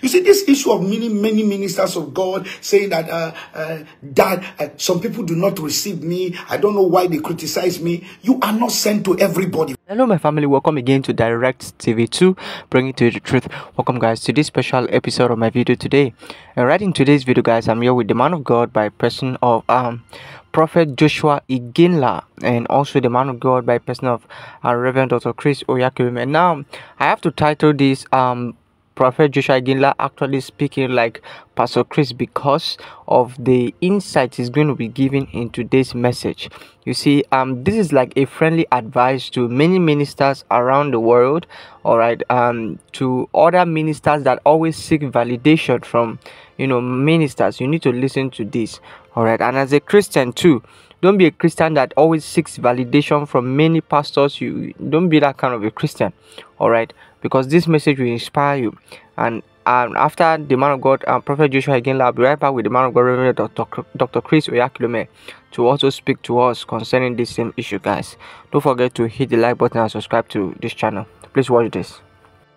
You see, this issue of many, many ministers of God saying that uh, uh, that uh, some people do not receive me. I don't know why they criticize me. You are not sent to everybody. Hello, my family. Welcome again to Direct TV 2, bringing to you the truth. Welcome, guys, to this special episode of my video today. And right in today's video, guys, I'm here with the man of God by person of um Prophet Joshua Iginla and also the man of God by person of uh, Reverend Dr. Chris Oyakhilome. And now I have to title this um Prophet Joshua Iginla actually speaking like Pastor Chris because of the insight he's going to be giving in today's message. You see, um, this is like a friendly advice to many ministers around the world, all right, um, to other ministers that always seek validation from, you know, ministers. You need to listen to this, all right, and as a Christian too don't be a christian that always seeks validation from many pastors you don't be that kind of a christian all right because this message will inspire you and um, after the man of God, um, Prophet Joshua Iginla, I'll be right back with the man of God, Reverend Dr. Dr. Chris Oyakhilome, to also speak to us concerning this same issue, guys. Don't forget to hit the like button and subscribe to this channel. Please watch this.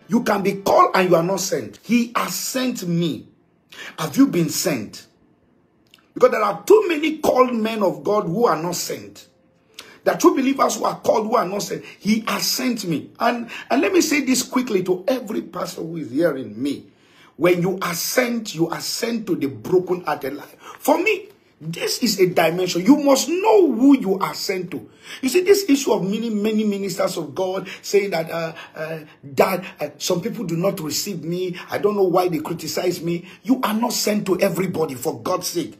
You can be called and you are not sent. He has sent me. Have you been sent? Because there are too many called men of God who are not sent. Are true believers who are called who are not sent. He has sent me. And, and let me say this quickly to every person who is hearing me. When you are sent, you are sent to the broken hearted life. For me, this is a dimension. You must know who you are sent to. You see, this issue of many, many ministers of God saying that uh, uh, that uh, some people do not receive me. I don't know why they criticize me. You are not sent to everybody, for God's sake.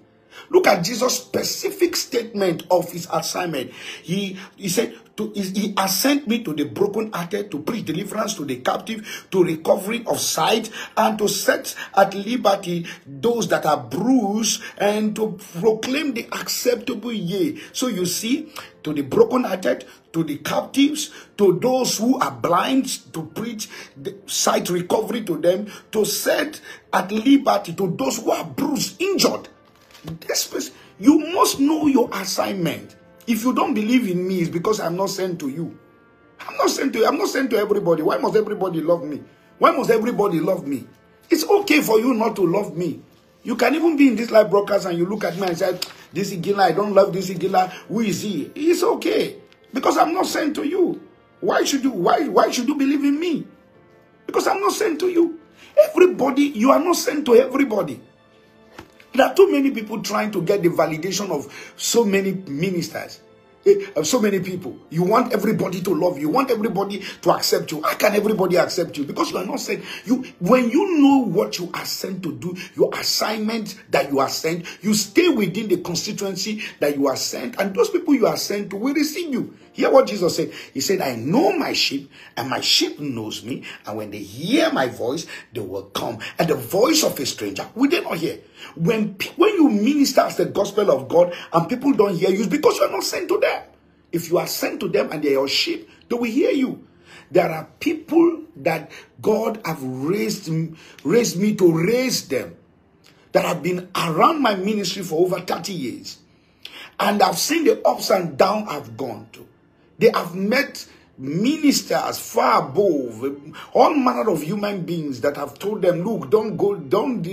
Look at Jesus' specific statement of his assignment. He, he said, to, he has sent me to the brokenhearted to preach deliverance to the captive, to recovery of sight, and to set at liberty those that are bruised, and to proclaim the acceptable year. So you see, to the brokenhearted, to the captives, to those who are blind, to preach sight recovery to them, to set at liberty to those who are bruised, injured. This person, you must know your assignment. If you don't believe in me, it's because I'm not sent to you. I'm not sent to you. I'm not sent to everybody. Why must everybody love me? Why must everybody love me? It's okay for you not to love me. You can even be in this live broadcast and you look at me and say, This Iginla, I don't love this Iginla. Who is he? It's okay. Because I'm not sent to you. Why should you why why should you believe in me? Because I'm not sent to you. Everybody, you are not sent to everybody. There are too many people trying to get the validation of so many ministers, eh, of so many people. You want everybody to love you. You want everybody to accept you. How can everybody accept you? Because you are not sent. You, when you know what you are sent to do, your assignment that you are sent, you stay within the constituency that you are sent, and those people you are sent to will receive you. Hear what Jesus said. He said, I know my sheep, and my sheep knows me, and when they hear my voice, they will come. And the voice of a stranger, we did not hear? When, when you minister as the gospel of God, and people don't hear you, because you are not sent to them. If you are sent to them and they are your sheep, they will hear you. There are people that God have raised, raised me to raise them that have been around my ministry for over 30 years. And I've seen the ups and downs I've gone to. They have met ministers far above all manner of human beings that have told them, look, don't go, don't.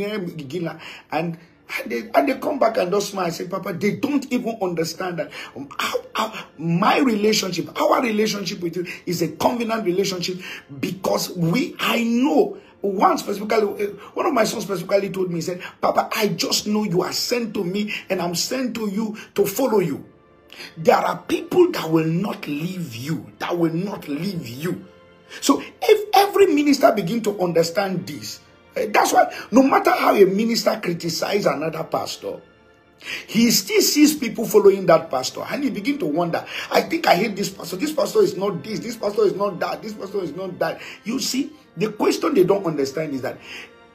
And and they, and they come back and just smile and say, Papa, they don't even understand that um, how, how, my relationship, our relationship with you is a covenant relationship because we, I know one specifically, uh, one of my sons specifically told me, he said, Papa, I just know you are sent to me and I'm sent to you to follow you. There are people that will not leave you, that will not leave you. So if every minister begin to understand this, eh, that's why no matter how a minister criticize another pastor, he still sees people following that pastor and he begin to wonder i think i hate this pastor. This pastor is not this. This pastor is not that. This pastor is not that. You see the question they don't understand is that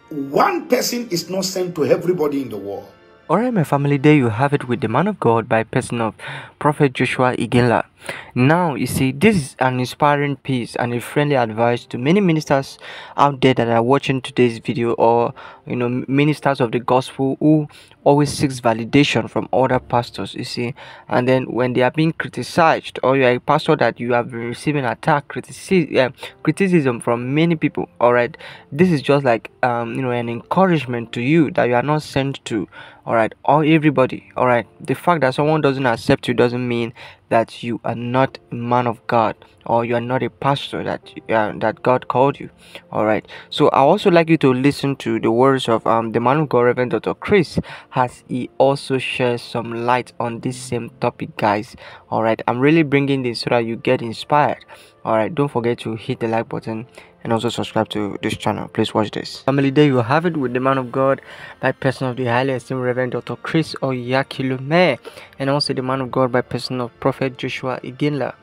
one person is not sent to everybody in the world Alright, my family, there you have it with the man of God by person of Prophet Joshua Iginla. Now you see this is an inspiring piece and a friendly advice to many ministers out there that are watching today's video or you know ministers of the gospel who always seeks validation from other pastors you see. And then when they are being criticized or you're a pastor that you have been receiving attack criticism, uh, criticism from many people all right this is just like um you know an encouragement to you that you are not sent to all right or everybody all right the fact that someone doesn't accept you doesn't mean that you are not a man of god or you are not a pastor that uh, that god called you. All right. So i also like you to listen to the words of um the man of god reverend dr chris as he also shares some light on this same topic guys. All right. I'm really bringing this so that you get inspired all right don't forget to hit the like button and also subscribe to this channel. Please watch this. Family there you have it with the man of god by person of the highly esteemed reverend dr chris oyakhilome and also the man of god by person of prophet joshua iginla.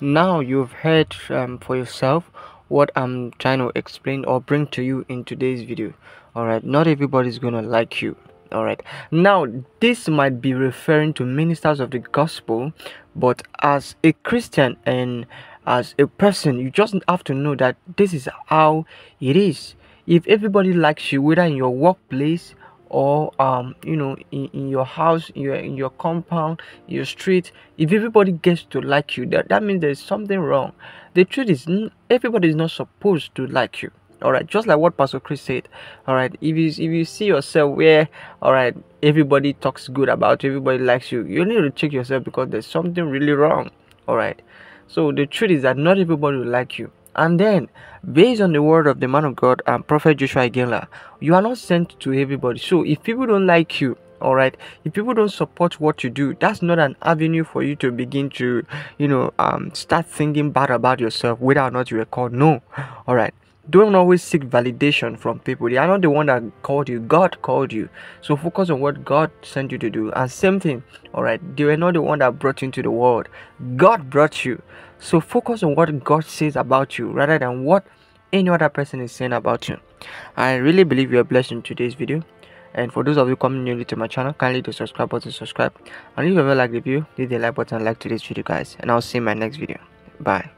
Now you've heard um, for yourself what i'm trying to explain or bring to you in today's video. All right not everybody's gonna like you all right. Now this might be referring to ministers of the gospel but as a christian and as a person you just have to know that this is how it is. If everybody likes you whether in your workplace or um you know in, in your house in your in your compound your street if everybody gets to like you that that means there's something wrong. The truth is everybody is not supposed to like you all right just like what pastor chris said. All right if you if you see yourself where all right everybody talks good about you everybody likes you you need to check yourself because there's something really wrong. All right so the truth is that not everybody will like you. And then based on the word of the man of god and prophet joshua Iginla, you are not sent to everybody. So if people don't like you all right if people don't support what you do that's not an avenue for you to begin to you know um start thinking bad about yourself whether or not you are called. No. All right don't always seek validation from people. They are not the one that called you. God called you. So focus on what god sent you to do. And same thing all right they were not the one that brought you into the world. God brought you. So focus on what god says about you rather than what any other person is saying about you. I really believe you are blessed in today's video. And for those of you coming newly to my channel kindly to subscribe button subscribe. And if you ever like the video hit the like button like today's video guys. And i'll see you in my next video. Bye